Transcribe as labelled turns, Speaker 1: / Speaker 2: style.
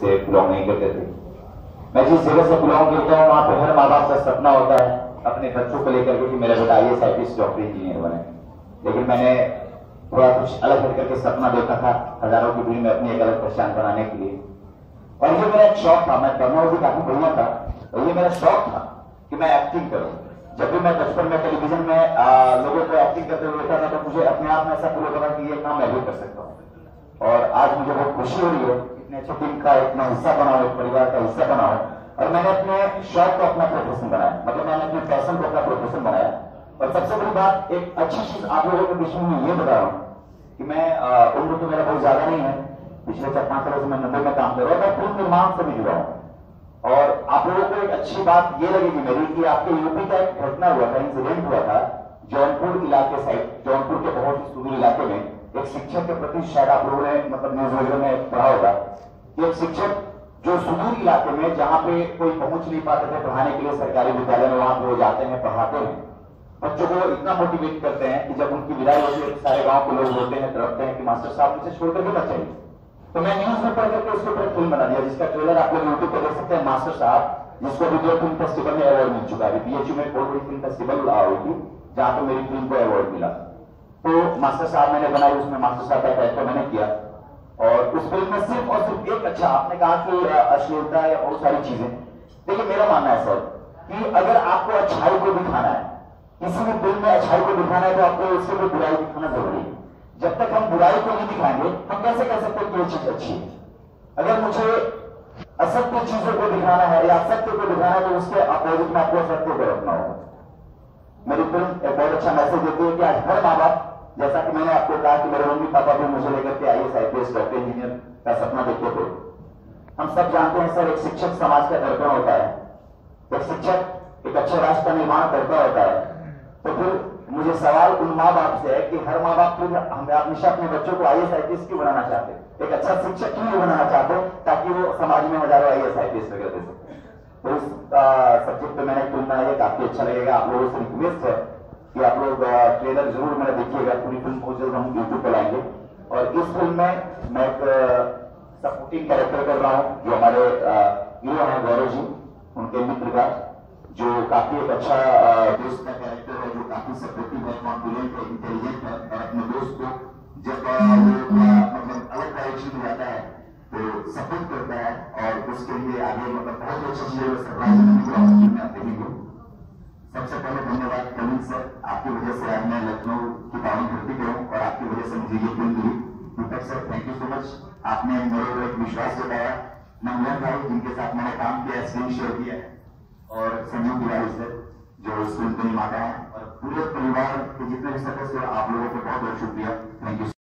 Speaker 1: से बिलोंग नहीं करते थे। मैं जिस जगह से बिलोंग करता हूँ वहाँ पर हर माँ बाप का सपना होता है अपने बच्चों को लेकर के कि मेरा बेटा I S I doctor engineer बने। लेकिन मैंने थोड़ा कुछ अलग हट करके सपना देखा था हज़ारों की भीड़ में अपनी एक अलग पहचान बनाने के लिए। और ये मेरा शौक था मैं करना भी काफ़ी बढ़िया था और ये मेरा शौक था कि मैं एक्टिंग करूँ। जब भी मैं बचपन में टेलीविज़न में आ, लोगों को एक्टिंग करते हुए देखा था तो मुझे अपने आप में ऐसा फील होता था कि ये काम मैं भी कर सकता हूँ। और आज मुझे बहुत खुशी हो रही है अच्छे टीम का इतना हिस्सा बनाओ, एक परिवार का हिस्सा बनाओ। और मैंने अपने शौक को अपना प्रोफेशन बनाया। मतलब मैंने अपने पैशन को अपना प्रोफेशन बनाया। और सबसे बड़ी बात, एक अच्छी चीज़ आप लोगों के बीच में ये बता रहा हूँ कि मैं उम्र तो मेरा बहुत ज़्यादा नहीं है। पिछले चार पाँच सालों से मैं मुंबई में काम कर रहा हूँ। मैं फ़िल्म निर्माण से भी जुड़ा हूँ। और आप लोगों को एक अच्छी बात ये लगेगी मेरी कि आपके यूपी का एक घटना हुआ था इंसिडेंट हुआ था, जौनपुर इलाके साइड जौनपुर के बहुत ही सुदूर इलाके में एक शिक्षक के प्रति शायद आप लोगों ने मतलब न्यूज़ वगैरह में पढ़ा होगा एक शिक्षक जो सुदूर इलाके में, जहाँ पे कोई पहुँच नहीं पाते थे पढ़ाने के लिए सरकारी विद्यालय में, वहाँ पे वो जाते हैं, पढ़ाते हैं। बच्चों को इतना मोटिवेट करते हैं कि जब उनकी विदाई होती है, सारे गाँव के लोग होते हैं, तड़पते हैं कि मास्टर साहब मुझे छोड़कर के मत तो मैं न्यूज़ में पढ़ करके उसके ऊपर फ़िल्म बना दिया, जिसका ट्रेलर आप लोग यूट्यूब पर देख सकते हैं, मास्टर साहब, जिसको वीडियो फ़िल्म फेस्टिवल में अवार्ड मिल चुका है। बीएचयू में बहुत फ़िल्म फेस्टिवल हुई थी, जहाँ पर मेरी फ़िल्म को अवार्ड मिला मास्टर साहब मैंने बनाई, उसमें मास्टर साहब का कैरेक्टर मैंने किया। और उस फ़िल्म में सिर्फ़ और सिर्फ़ एक अच्छा आपने कहा कि अश्लीलता या बहुत सारी चीज़ें। देखिए, मेरा मानना है, सर, कि अगर आपको अच्छाई को दिखाना है, किसी भी फ़िल्म में अच्छाई को दिखाना है तो आपको उससे भी बुराई दिखाना ज़रूरी है। जब तक हम बुराई को नहीं दिखाएँगे, हम कैसे कह सकते हैं कि चीज़ अच्छी है? अगर मुझे असत्य चीज़ों को दिखाना है या असत्य को दिखाना है तो उसके अपोजिट में आपको असत्य को रखना होगा। मेरी फ़िल्म एक बहुत अच्छा मैसेज देती है कि आज हर माँ बाप जैसा कि मैंने आपको कहा कि मेरे मम्मी पापा भी मुझे लेकर के I S I doctor engineer का सपना देखते थे हम सब जानते हैं, सर, एक शिक्षक समाज का दर्पण होता है। एक शिक्षक एक अच्छे राष्ट्र का निर्माण करता होता है। तो फिर मुझे सवाल उन माँ बाप से है कि हर माँ बाप फिर हमें हमेशा अपने बच्चों को आई एस आई पी क्यों बनाना चाहते एक अच्छा शिक्षक क्यों बनाना चाहते ताकि वो समाज में हज़ारों आई एस आई वगैरह दे सके तो इस सब्जेक्ट पे मैंने बनाई है काफ़ी अच्छा लगेगा। आप लोगों से रिक्वेस्ट है कि आप लोग ट्रेलर ज़रूर मेरा देखिएगा, पूरी फ़िल्म बहुत जल्द हम यूट्यूब पर लाएँगे। और इस फ़िल्म में मैं एक सपोर्टिंग कैरेक्टर कर रहा हूँ, जो हमारे हीरो हैं गौरव जी, उनके मित्र का, जो काफ़ी एक अच्छा दोस्त का कैरेक्टर है, जो काफ़ी सपोर्टिव है कॉन्फिडेंट है इंटेलिजेंट है, और अपने दोस्त को जब मतलब अलग डायरेक्शन में जाता है तो सपोर्ट करता है, और उसके लिए आगे मतलब बहुत अच्छी चीज़ें सरप्राइज़ सबसे पहले धन्यवाद कमिंग सर, आपकी वजह से आज मैं लखनऊ की पावन धरती पे हूँ और आपकी वजह से मुझे ये film milli. Deepak sir thank you so much आपने मेरे को एक विश्वास जताया। नंदन भाई जिनके साथ मैंने काम किया स्क्रीन शेयर किया है। और संजीव तिवारी सर, जो फ़िल्म को निर्माता है। और पूरे परिवार के जितने भी सदस्य आप लोगों को बहुत बहुत शुक्रिया थैंक यू